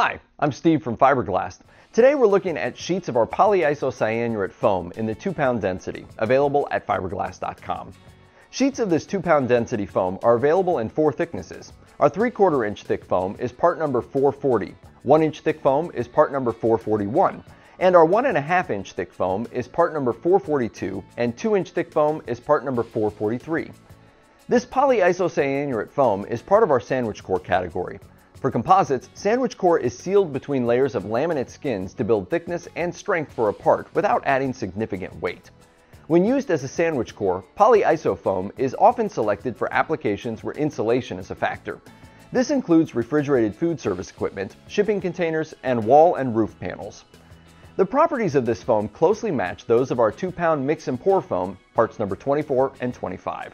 Hi, I'm Steve from Fibre Glast. Today we're looking at sheets of our polyisocyanurate foam in the 2 pound density, available at fibreglast.com. Sheets of this 2 pound density foam are available in four thicknesses. Our 3 quarter inch thick foam is part number 440, 1 inch thick foam is part number 441, and our 1.5 inch thick foam is part number 442, and 2 inch thick foam is part number 443. This polyisocyanurate foam is part of our sandwich core category. For composites, sandwich core is sealed between layers of laminate skins to build thickness and strength for a part without adding significant weight. When used as a sandwich core, polyisofoam is often selected for applications where insulation is a factor. This includes refrigerated food service equipment, shipping containers, and wall and roof panels. The properties of this foam closely match those of our 2-pound mix and pour foam, parts number 24 and 25.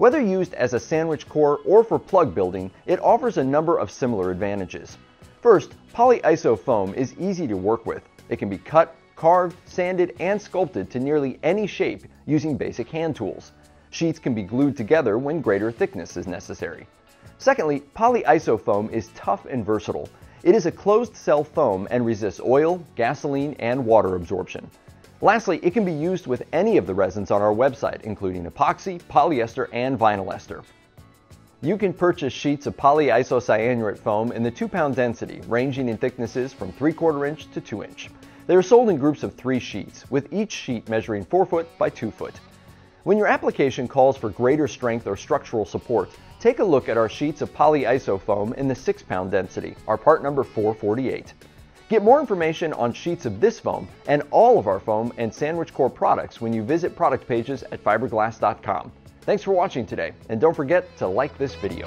Whether used as a sandwich core or for plug building, it offers a number of similar advantages. First, polyiso foam is easy to work with. It can be cut, carved, sanded, and sculpted to nearly any shape using basic hand tools. Sheets can be glued together when greater thickness is necessary. Secondly, polyiso foam is tough and versatile. It is a closed cell foam and resists oil, gasoline, and water absorption. Lastly, it can be used with any of the resins on our website, including epoxy, polyester, and vinyl ester. You can purchase sheets of polyisocyanurate foam in the 2 pound density, ranging in thicknesses from 3 quarter inch to 2 inch. They are sold in groups of 3 sheets, with each sheet measuring 4 foot by 2 foot. When your application calls for greater strength or structural support, take a look at our sheets of polyiso foam in the 6 pound density, our part number 448. Get more information on sheets of this foam and all of our foam and sandwich core products when you visit product pages at fibreglast.com. Thanks for watching today, and don't forget to like this video.